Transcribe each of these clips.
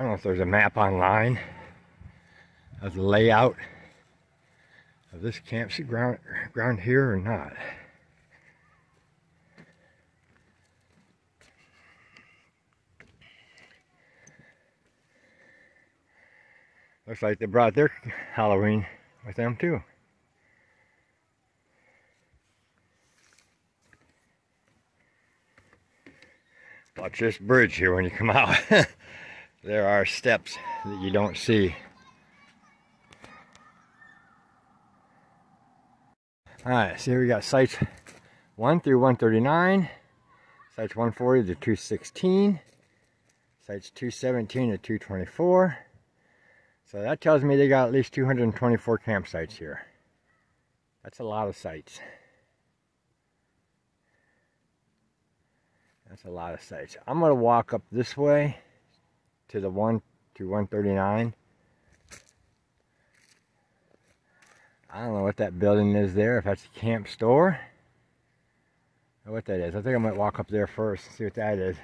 I don't know if there's a map online of the layout of this campsite ground, ground here or not. Looks like they brought their Halloween with them too. Watch this bridge here when you come out. there are steps that you don't see. Alright, so here we got sites 1 through 139, sites 140 to 216, sites 217 to 224. So that tells me they got at least 224 campsites here. That's a lot of sites. That's a lot of sites. I'm going to walk up this way to the 1 to 139. I don't know what that building is there, if that's a camp store or what that is. I think I might walk up there first and see what that is.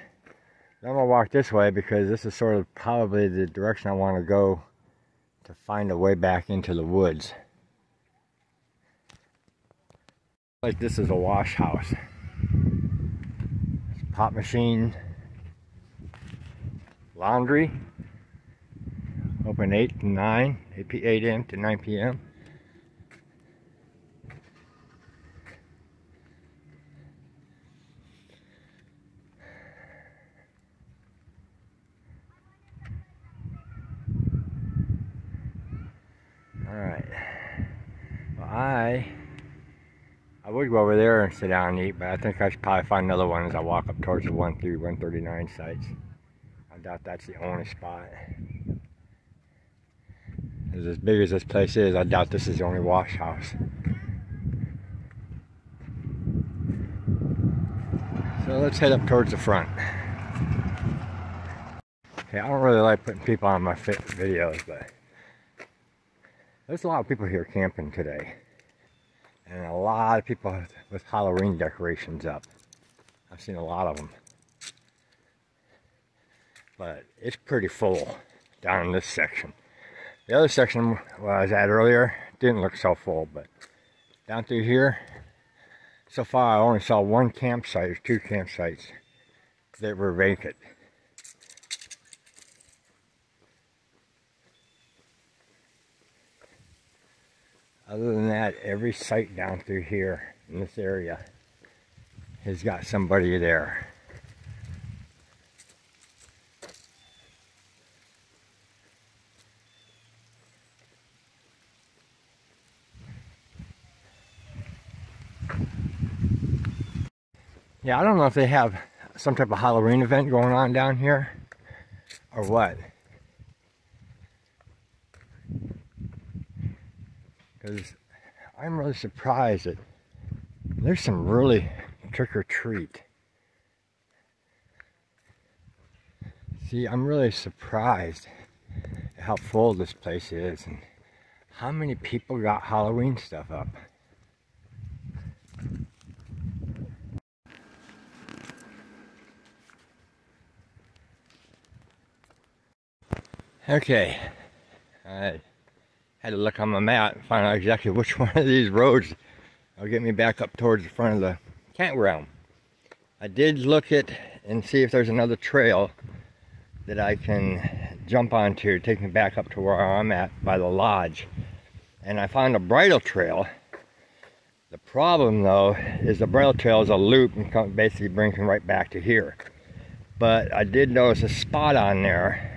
Then I'm going to walk this way because this is sort of probably the direction I want to go to find a way back into the woods. Like this is a wash house. Pop machine, laundry, open 8 to 9, 8, 8 a.m. to 9 p.m. All right. I I would go over there and sit down and eat, but I think I should probably find another one as I walk up towards the 1 through 139 sites. Doubt that's the only spot. As big as this place is, I doubt this is the only wash house. So let's head up towards the front. Okay, I don't really like putting people on my videos, but there's a lot of people here camping today. And a lot of people with Halloween decorations up. I've seen a lot of them. But it's pretty full down this section. The other section where I was at earlier didn't look so full, but down through here, so far I only saw one campsite or two campsites that were vacant. Other than that, every site down through here in this area has got somebody there. Yeah, I don't know if they have some type of Halloween event going on down here or what. because I'm really surprised that there's some really trick or treat. See, I'm really surprised at how full this place is and how many people got Halloween stuff up. Okay, I had to look on the map and find out exactly which one of these roads will get me back up towards the front of the campground. I did look at and see if there's another trail that I can jump onto, to take me back up to where I'm at by the lodge. And I found a bridle trail. The problem though is the bridle trail is a loop and basically brings me right back to here. But I did notice a spot on there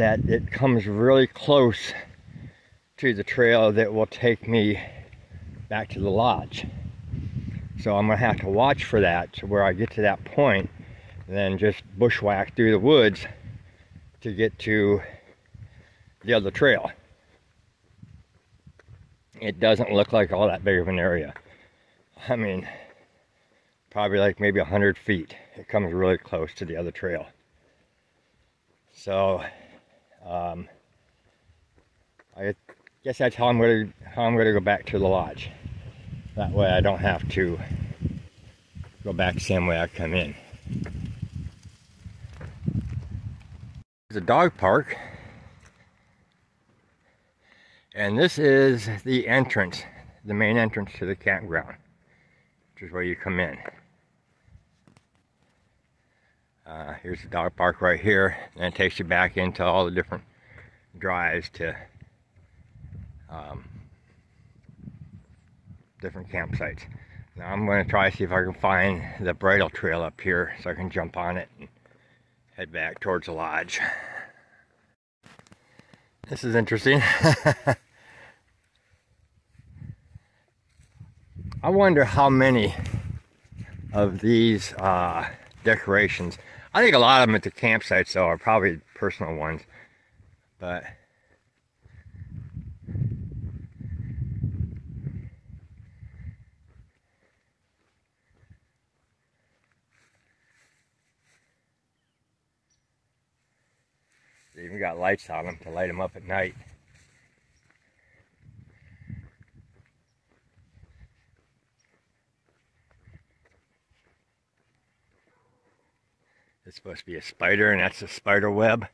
that it comes really close to the trail that will take me back to the lodge. So I'm gonna have to watch for that to where I get to that point and then just bushwhack through the woods to get to the other trail. It doesn't look like all that big of an area. I mean, probably like maybe 100 feet. It comes really close to the other trail. So, um, I guess that's how I'm gonna how I'm gonna go back to the lodge. That way I don't have to go back the same way I come in. It's a dog park. And this is the entrance, the main entrance to the campground, which is where you come in. Uh, here's the dog park right here, and it takes you back into all the different drives to um, different campsites. Now I'm going to try to see if I can find the bridle trail up here so I can jump on it and head back towards the lodge. This is interesting. I wonder how many of these uh, decorations, I think a lot of them at the campsites though are probably personal ones, but They even got lights on them to light them up at night. It's supposed to be a spider, and that's a spider web.